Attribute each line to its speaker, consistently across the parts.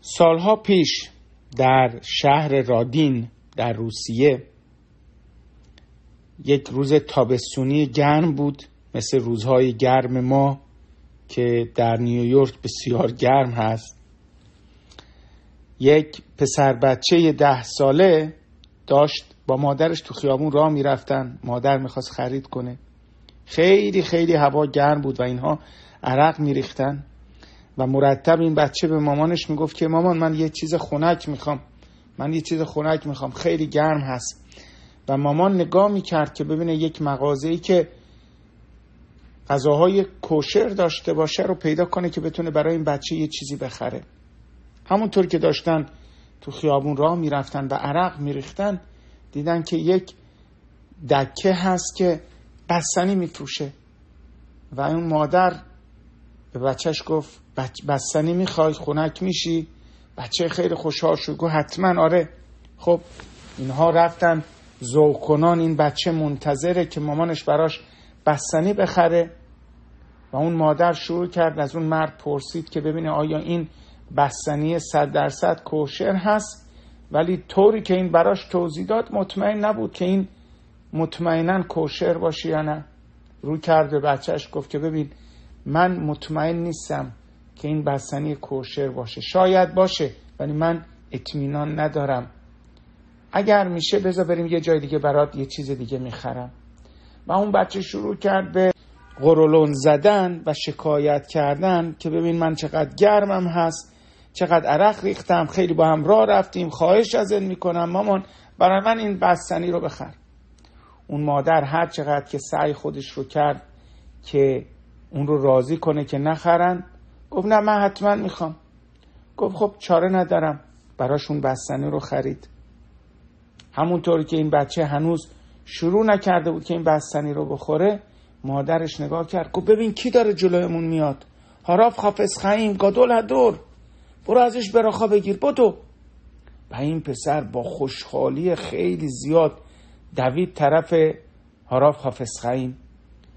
Speaker 1: سالها پیش در شهر رادین در روسیه یک روز تابستونی گرم بود مثل روزهای گرم ما که در نیویورک بسیار گرم هست. یک پسر بچه ده ساله داشت با مادرش تو خیابون راه می‌رفتن مادر می‌خواست خرید کنه. خیلی خیلی هوا گرم بود و اینها عرق میریختن. و مرتب این بچه به مامانش می‌گفت که مامان من یه چیز خنک می‌خوام. من یه چیز خنک می‌خوام. خیلی گرم هست. و مامان نگاه می‌کرد که ببینه یک مغازه‌ای که غذاهای کوشر داشته باشه رو پیدا کنه که بتونه برای این بچه یه چیزی بخره. همونطور که داشتن تو خیابون راه می‌رفتن و عرق میریختن دیدن که یک دکه هست که بستنی میفروشه. و اون مادر به بچهش گفت بستنی می‌خوای خونک میشی؟ بچه خیلی خوشحال شد گفت حتما آره. خب اینها رفتن. ذوق کنان این بچه منتظره که مامانش براش بستنی بخره. و اون مادر شروع کرد از اون مرد پرسید که ببینه آیا این بستنی صد درصد کوشر هست؟ ولی طوری که این براش توضیح داد مطمئن نبود که این مطمئنا کوشر باشه یا نه. رو کرد به بچهش گفت که ببین من مطمئن نیستم که این بستنی کوشر باشه. شاید باشه ولی من اطمینان ندارم. اگر میشه بذار بریم یه جای دیگه برات یه چیز دیگه می‌خرم. و اون بچه شروع کرد به قرولون زدن و شکایت کردن که ببین من چقدر گرمم هست چقدر عرق ریختم خیلی با هم راه رفتیم خواهش ازت می‌کنم مامان برای من این بستنی رو بخر. اون مادر هر چقدر که سعی خودش رو کرد که اون رو راضی کنه که نخرن. گفت نه من حتما می‌خوام. گفت خب چاره ندارم. براشون بستنی رو خرید. همونطور که این بچه هنوز شروع نکرده بود که این بستنی رو بخوره مادرش نگاه کرد. گفت ببین کی داره جلومون میاد؟ هاراف خافز خیم گادول دور برو ازش براخا بگیر. بدو. و این پسر با خوشحالی خیلی زیاد دوید طرف هاراف خافز خیم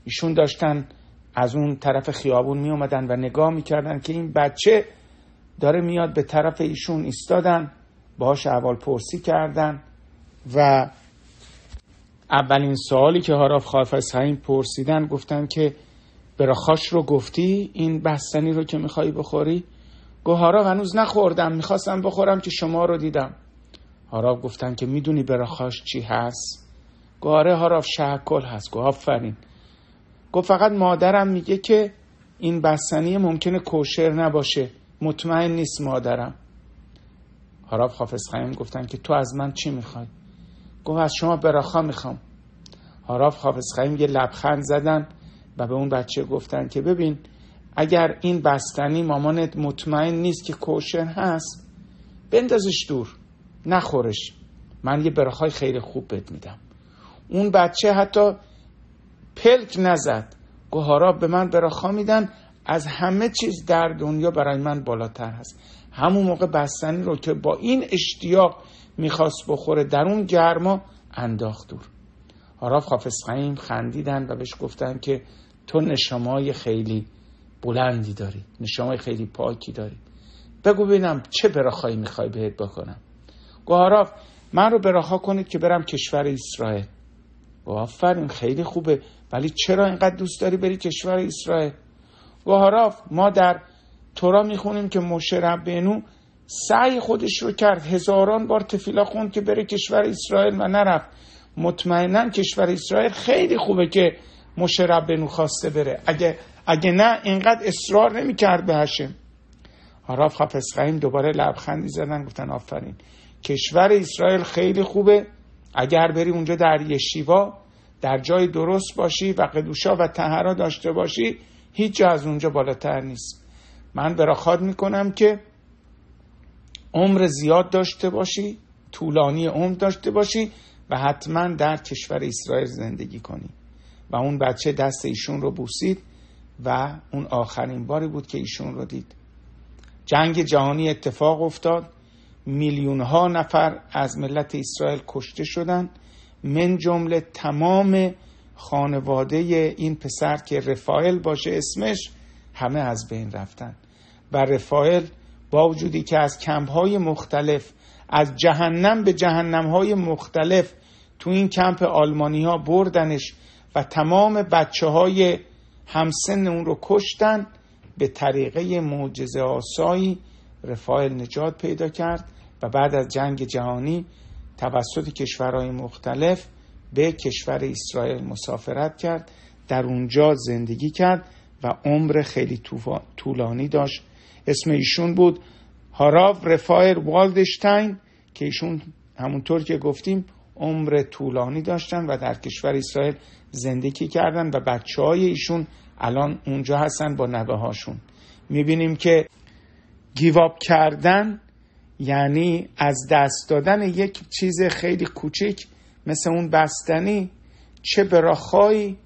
Speaker 1: ایشون داشتن از اون طرف خیابون می اومدن و نگاه می‌کردن که این بچه داره میاد به طرف ایشون ایستادن باهاش اول پرسی کردن و اولین سوالی که هاراف خافز خیم پرسیدن گفتن که براخاش رو گفتی؟ این بستنی رو که میخوایی بخوری؟ گوهارا هنوز نخوردم می‌خواستم بخورم که شما رو دیدم. هاراف گفتن که می‌دونی براخاش چی هست؟ گوهاره هاراف شهکل هست. گو آفرین. گفت فقط مادرم میگه که این بستنی ممکنه کوشر نباشه. مطمئن نیست مادرم. هاراف حافظ خیم گفتن که تو از من چی می‌خوای؟ گفت از شما براخا می‌خوام. هاراف حافظ خیم یه لبخند زدن و به اون بچه گفتن که ببین اگر این بستنی مامانت مطمئن نیست که کوشر هست بندازش دور نخورش. من یه براخای خیلی خوب بد میدم. اون بچه حتی پلک نزد. گوهارا به من براخا میدن از همه چیز در دنیا برای من بالاتر هست. همون موقع بستنی رو که با این اشتیاق می‌خواست بخوره در اون گرما انداخت دور. هاراف حافظ خندیدن و بهش گفتن که تو نشمای خیلی بلندی داری. نشمای خیلی پاکی داری. بگو ببینم چه براخایی می‌خوای بهت بکنم. گوهاراف من رو براخا کنید که برم کشور اسرائیل. آفرین خیلی خوبه. ولی چرا اینقدر دوست داری بری کشور اسرائیل؟ گوهاراف ما در تورا می‌خونیم که مشه ربینو سعی خودش رو کرد هزاران بار تفیلا خوند که بره کشور اسرائیل و نرفت. مطمئنا کشور اسرائیل خیلی خوبه که مشه ربینو خواسته بره. اگه اگه نه اینقدر اصرار نمی‌کرد به هشم هاراف خیم دوباره لبخندی زدن گفتن آفرین. کشور اسرائیل خیلی خوبه. اگر بری اونجا در یشیوا در جای درست باشی و قدوشا و تهرا داشته باشی هیچ جا از اونجا بالاتر نیست. من براخاد می‌کنم که عمر زیاد داشته باشی طولانی عمر داشته باشی و حتما در کشور اسرائیل زندگی کنی. و اون بچه دست ایشون رو بوسید و اون آخرین باری بود که ایشون رو دید. جنگ جهانی اتفاق افتاد. میلیون ها نفر از ملت اسرائیل کشته شدند. من جمله تمام خانواده این پسر که رفائل باشه اسمش همه از بین رفتن. و رفائل با وجودی که از کمپ های مختلف از جهنم به جهنم های مختلف تو این کمپ آلمانی ها بردنش و تمام بچه های همسن اون رو کشتن به طریقه معجزه آسایی رفایل نجات پیدا کرد و بعد از جنگ جهانی توسط کشورهای مختلف به کشور اسرائیل مسافرت کرد در اونجا زندگی کرد و عمر خیلی طولانی داشت. اسم ایشون بود هاراو رفایر والدشتاین که ایشون همونطور که گفتیم عمر طولانی داشتن و در کشور اسرائیل زندگی کردن و بچه های ایشون الان اونجا هستن با نوه هاشون می‌بینیم که گیواب کردن یعنی از دست دادن یک چیز خیلی کوچک مثل اون بستنی چه براخایی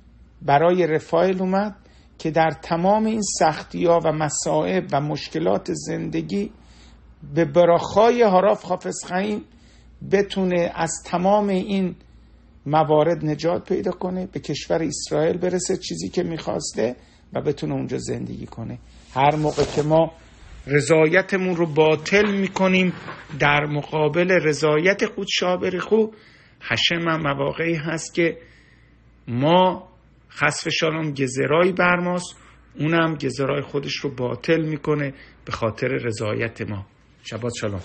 Speaker 1: برای رفایل اومد که در تمام این سختی ها و مسائب و مشکلات زندگی به براخای حراف حافظ خیم بتونه از تمام این موارد نجات پیدا کنه به کشور اسرائیل برسه چیزی که می‌خواسته و بتونه اونجا زندگی کنه. هر موقع که ما رضایتمون رو باطل می‌کنیم در مقابل رضایت خود شابر خو. حشم هم مواقعی هست که ما خصف شالام گذرایی برماست اونم گذرای خودش رو باطل می‌کنه به خاطر رضایت ما. شبات شالام